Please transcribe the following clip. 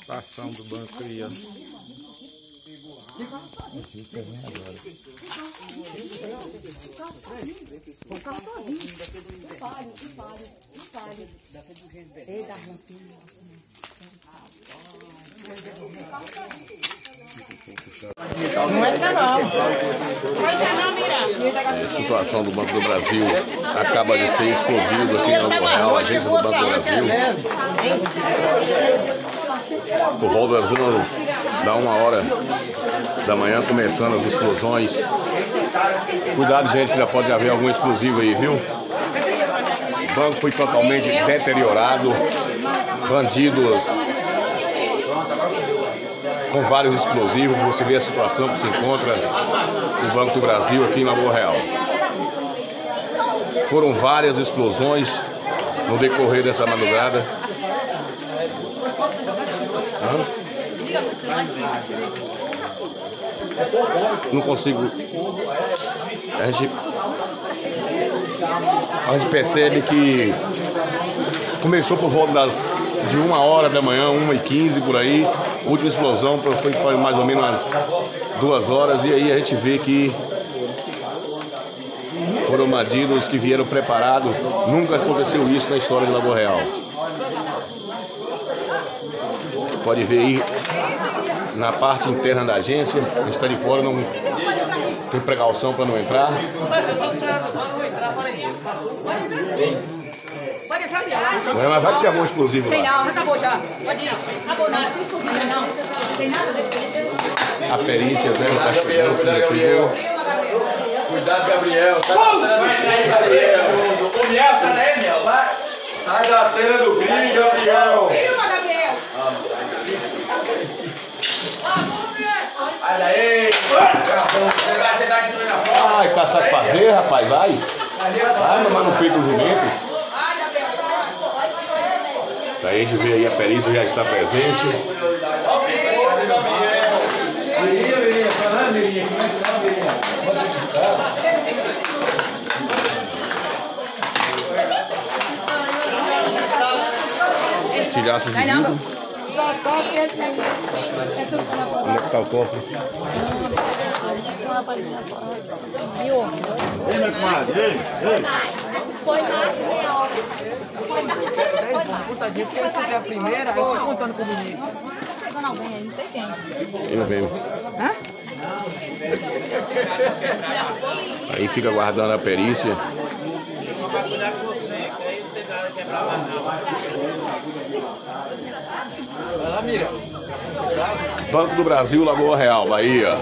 Estação do Banco Criança. Vou ficar sozinho. Espalho, espalho, espalho. Eita, rampinha. Não entra não. A situação do Banco do Brasil acaba de ser explodido aqui no Novo Real, a agência do Banco do Brasil. Por volta das uma, da uma hora da manhã, começando as explosões. Cuidado, gente, que já pode haver algum explosivo aí, viu? O banco foi totalmente deteriorado. Bandidos com vários explosivos. Você vê a situação que se encontra no Banco do Brasil aqui em Lagoa Real. Foram várias explosões no decorrer dessa madrugada. Não consigo. A gente, a gente percebe que começou por volta das de uma hora da manhã, 1 e 15 por aí. Última explosão foi mais ou menos umas duas horas. E aí a gente vê que foram bandidos que vieram preparados. Nunca aconteceu isso na história de Lagoa Real. Pode ver aí na parte interna da agência. A gente está de fora, não tem precaução para não entrar. Pode entrar, viado. Mas vai ter algum explosivo Tem lá. não, já acabou já. Pode ir. Acabou nada, tem exclusivo, não. Tem nada desse. A perícia dela está chegando, o filho chegou. Cuidado, Gabriel. Sai da cena do crime, Gabriel. Ô, Miel, sai daí, Miel. Vai. Sai da cena do crime, Gabriel. Filma, Gabriel. Sai daí. Ai, caçar que fazer, rapaz, vai. Vai mamar no peito do jumento. A gente vê aí a perícia já está presente. Estilhaços de vidro. Onde é que tá o cofre? Ei, meu comadre. Ei, ei. Foi mais real. Contadinho, porque eles fizeram a primeira, aí eu tô contando com o Vinícius. Tá chegando alguém aí, não sei quem. Ele mesmo. Aí fica aguardando a perícia. Vai lá, Miriam. Banco do Brasil, Lagoa Real, Bahia.